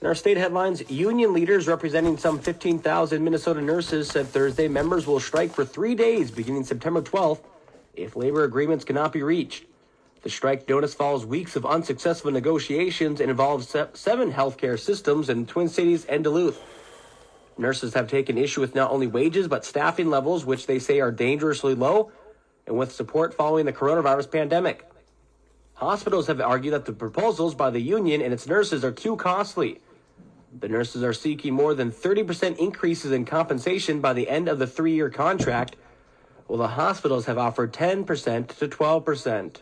In our state headlines, union leaders representing some 15,000 Minnesota nurses said Thursday members will strike for three days beginning September 12th if labor agreements cannot be reached. The strike notice follows weeks of unsuccessful negotiations and involves seven healthcare systems in Twin Cities and Duluth. Nurses have taken issue with not only wages but staffing levels, which they say are dangerously low, and with support following the coronavirus pandemic. Hospitals have argued that the proposals by the union and its nurses are too costly. The nurses are seeking more than 30% increases in compensation by the end of the three year contract, while the hospitals have offered 10% to 12%.